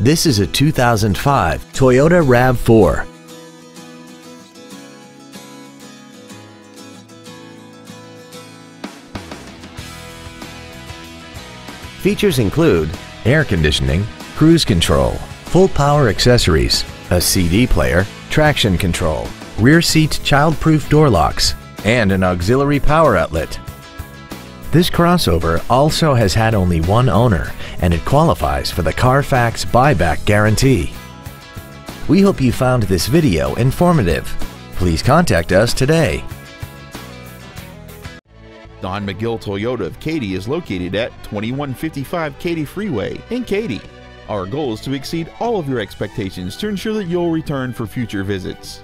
This is a 2005 Toyota RAV4. Features include air conditioning, cruise control, full power accessories, a CD player, traction control, rear seat child-proof door locks, and an auxiliary power outlet. This crossover also has had only one owner and it qualifies for the Carfax buyback guarantee. We hope you found this video informative. Please contact us today. Don McGill Toyota of Katy is located at 2155 Katy Freeway in Katy. Our goal is to exceed all of your expectations to ensure that you'll return for future visits.